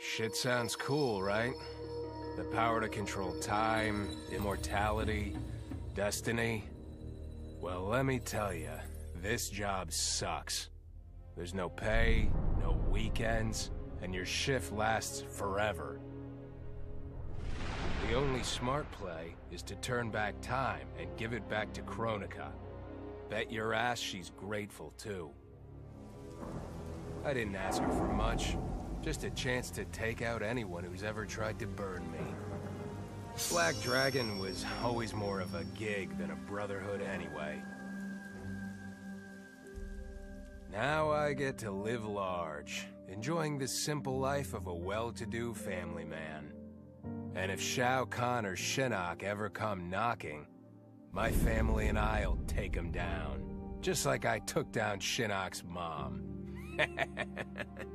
Shit sounds cool, right? The power to control time, immortality, destiny. Well, let me tell you, this job sucks. There's no pay, no weekends, and your shift lasts forever. The only smart play is to turn back time and give it back to Kronika. Bet your ass she's grateful, too. I didn't ask her for much. Just a chance to take out anyone who's ever tried to burn me. Black Dragon was always more of a gig than a brotherhood anyway. Now I get to live large, enjoying the simple life of a well-to-do family man. And if Shao Kahn or Shinnok ever come knocking, my family and I'll take them down. Just like I took down Shinnok's mom.